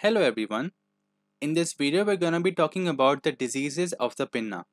Hello everyone. In this video we're to be talking about the diseases of the pinna.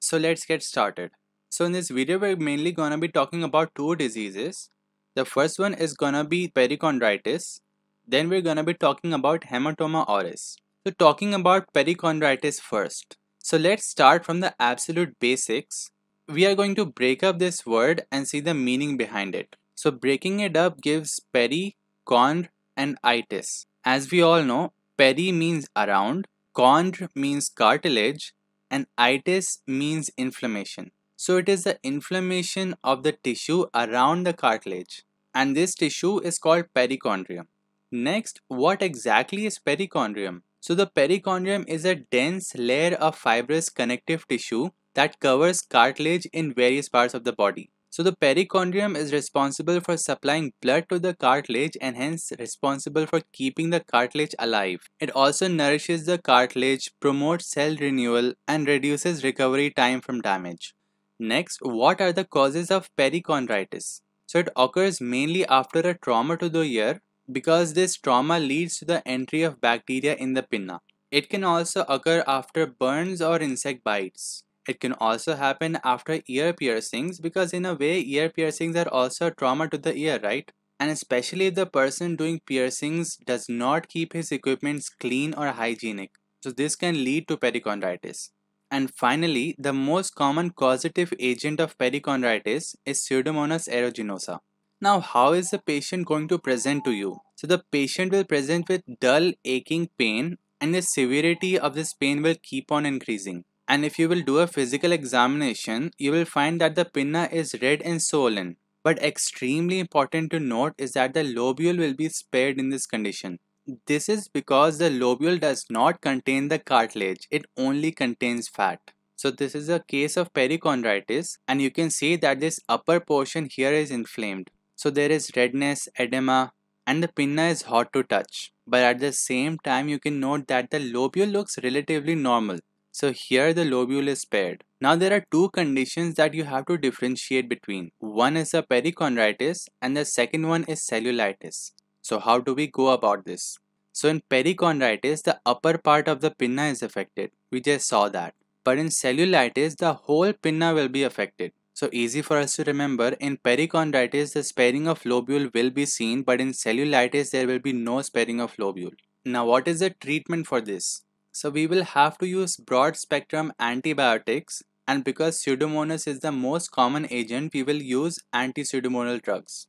So let's get started. So in this video we're mainly to be talking about two diseases. The first one is to be perichondritis. Then we're to be talking about hematoma auris. So talking about perichondritis first. So let's start from the absolute basics. We are going to break up this word and see the meaning behind it. So breaking it up gives peri, chond and itis. As we all know, peri means around, chond means cartilage, and itis means inflammation. So it is the inflammation of the tissue around the cartilage, and this tissue is called perichondrium. Next, what exactly is perichondrium? So the perichondrium is a dense layer of fibrous connective tissue that covers cartilage in various parts of the body. So the perichondrium is responsible for supplying blood to the cartilage and hence responsible for keeping the cartilage alive. It also nourishes the cartilage, promotes cell renewal and reduces recovery time from damage. Next, what are the causes of perichondritis? So it occurs mainly after a trauma to the ear because this trauma leads to the entry of bacteria in the pinna. It can also occur after burns or insect bites. It can also happen after ear piercings because in a way ear piercings are also a trauma to the ear, right? And especially if the person doing piercings does not keep his equipments clean or hygienic. So this can lead to perichondritis. And finally, the most common causative agent of perichondritis is Pseudomonas aeruginosa. Now, how is the patient going to present to you? So the patient will present with dull aching pain and the severity of this pain will keep on increasing and if you will do a physical examination, you will find that the pinna is red and swollen. But extremely important to note is that the lobule will be spared in this condition. This is because the lobule does not contain the cartilage, it only contains fat. So this is a case of perichondritis and you can see that this upper portion here is inflamed. So there is redness, edema and the pinna is hot to touch. But at the same time you can note that the lobule looks relatively normal. So here the lobule is paired. Now there are two conditions that you have to differentiate between. One is a perichondritis and the second one is cellulitis. So how do we go about this? So in perichondritis, the upper part of the pinna is affected. We just saw that. But in cellulitis, the whole pinna will be affected. So easy for us to remember, in perichondritis, the sparing of lobule will be seen, but in cellulitis, there will be no sparing of lobule. Now what is the treatment for this? So we will have to use broad spectrum antibiotics and because Pseudomonas is the most common agent, we will use anti-pseudomonal drugs.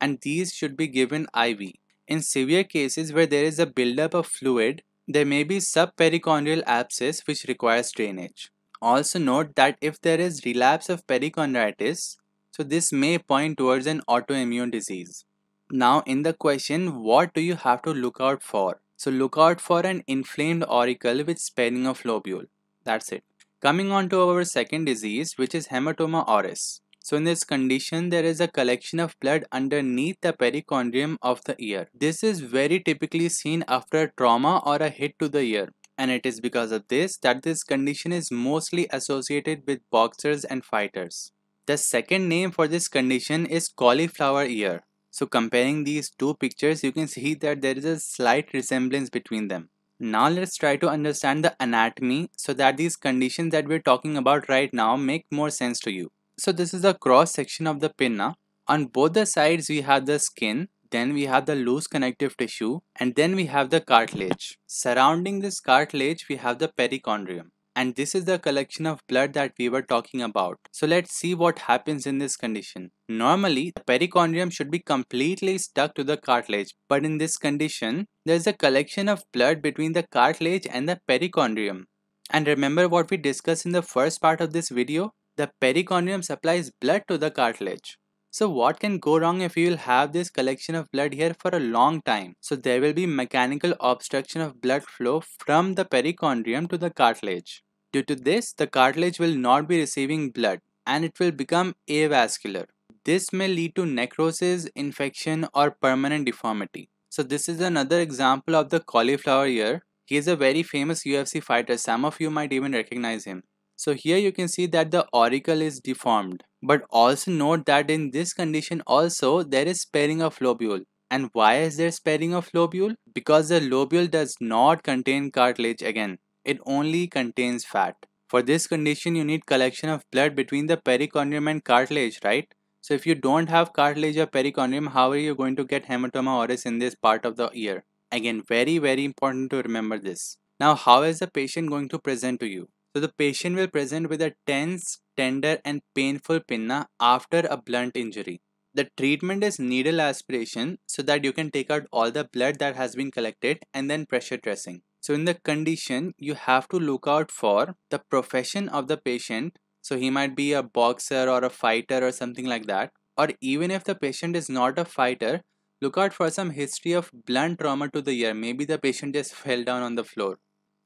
And these should be given IV. In severe cases where there is a buildup of fluid, there may be subperichondrial abscess which requires drainage. Also note that if there is relapse of perichondritis, so this may point towards an autoimmune disease. Now in the question, what do you have to look out for? So look out for an inflamed auricle with sparing of lobule. That's it. Coming on to our second disease which is hematoma auris. So in this condition there is a collection of blood underneath the perichondrium of the ear. This is very typically seen after a trauma or a hit to the ear and it is because of this that this condition is mostly associated with boxers and fighters. The second name for this condition is cauliflower ear. So comparing these two pictures, you can see that there is a slight resemblance between them. Now let's try to understand the anatomy so that these conditions that we're talking about right now make more sense to you. So this is the cross section of the pinna. On both the sides we have the skin, then we have the loose connective tissue and then we have the cartilage. Surrounding this cartilage we have the perichondrium and this is the collection of blood that we were talking about. So let's see what happens in this condition. Normally, the perichondrium should be completely stuck to the cartilage, but in this condition, there is a collection of blood between the cartilage and the perichondrium. And remember what we discussed in the first part of this video? The perichondrium supplies blood to the cartilage. So what can go wrong if you will have this collection of blood here for a long time? So there will be mechanical obstruction of blood flow from the perichondrium to the cartilage. Due to this, the cartilage will not be receiving blood and it will become avascular. This may lead to necrosis, infection or permanent deformity. So this is another example of the cauliflower ear. He is a very famous UFC fighter. Some of you might even recognize him. So here you can see that the auricle is deformed. But also note that in this condition also there is sparing of lobule And why is there sparing of lobule? Because the lobule does not contain cartilage again. It only contains fat. For this condition, you need collection of blood between the perichondrium and cartilage, right? So if you don't have cartilage or perichondrium, how are you going to get hematoma auris in this part of the ear? Again, very, very important to remember this. Now, how is the patient going to present to you? So the patient will present with a tense, tender and painful pinna after a blunt injury. The treatment is needle aspiration so that you can take out all the blood that has been collected and then pressure dressing. So in the condition, you have to look out for the profession of the patient. So he might be a boxer or a fighter or something like that. Or even if the patient is not a fighter, look out for some history of blunt trauma to the ear. Maybe the patient just fell down on the floor.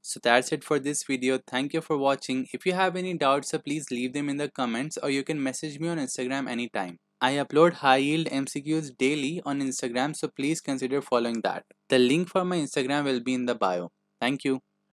So that's it for this video. Thank you for watching. If you have any doubts, so please leave them in the comments or you can message me on Instagram anytime. I upload high yield MCQs daily on Instagram so please consider following that. The link for my Instagram will be in the bio. Thank you.